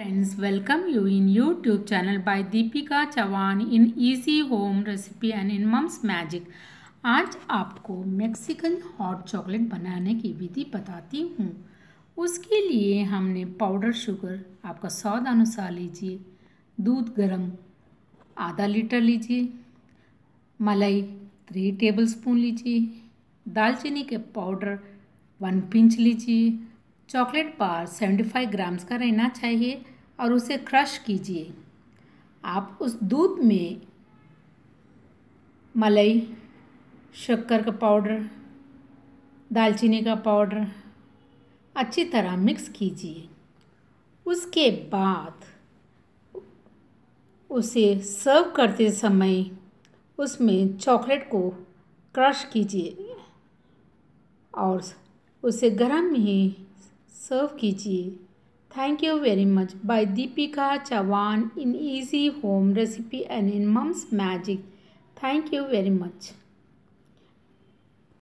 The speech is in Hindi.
Friends, welcome you in YouTube channel by Deepika Chavan in Easy Home Recipe and in Mom's Magic. आज आपको मैक्सिकन हॉट चॉकलेट बनाने की विधि बताती हूँ। उसके लिए हमने पाउडर शुगर आपका स्वाद अनुसार लीजिए। दूध गरम आधा लीटर लीजिए। मलाई थ्री टेबल स्पून लीजिए। दालचीनी के पाउडर वन पिंच लीजिए। चॉकलेट बार 75 ग्राम्स का रहना चाहिए और उसे क्रश कीजिए। आप उस दूध में मलाई, शक्कर का पाउडर, दालचीनी का पाउडर अच्छी तरह मिक्स कीजिए। उसके बाद उसे सर्व करते समय उसमें चॉकलेट को क्रश कीजिए और उसे गर्म ही सर्व कीजिए। Thank you very much bye Deepika Chauhan in easy home recipe and in mums magic thank you very much